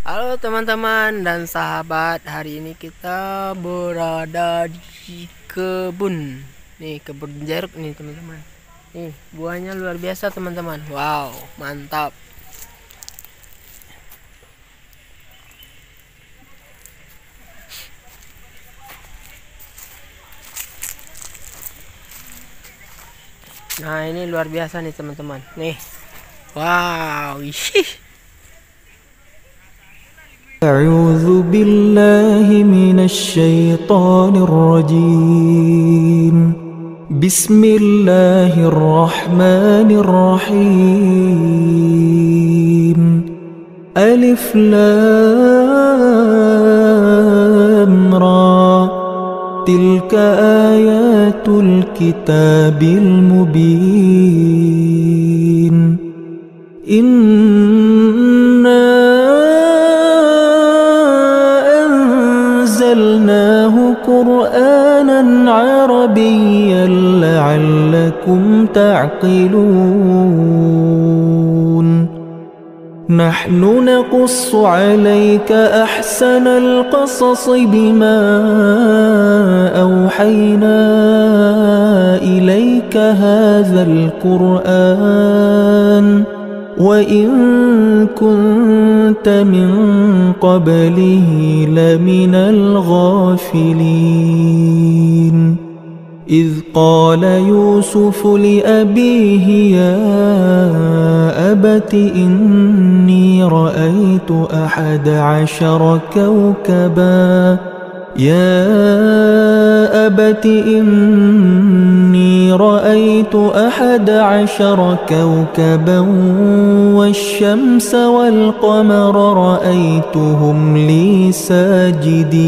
Halo teman-teman dan sahabat Hari ini kita berada di kebun. Nih kebun jeruk nih teman-teman. Nih buahnya luar biasa teman-teman. Wow mantap. Nah ini luar biasa nih teman-teman. Nih. Wow Ih. أعوذ بالله من الشيطان الرجيم. بسم الله الرحمن الرحيم. ألف لام را. تلك آيات الكتاب المبين. إنا أنزلناه قرآنا عربيا لعلكم تعقلون. نحن نقص عليك أحسن القصص بما أوحينا إليك هذا القرآن. وإن كنت من قبله لمن الغافلين إذ قال يوسف لأبيه يا أبت إني رأيت أحد عشر كوكبا يا أبت إني رأيت أحد عشر كوكبا والشمس والقمر رأيتهم لي ساجدين.